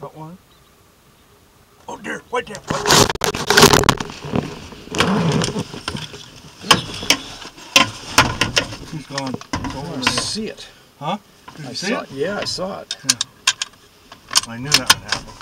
Got one. Oh dear, right there. Right there. He's gone. Oh, I see it. Huh? Did you I see saw it? it. Yeah, I saw it. Yeah. I knew that would happen.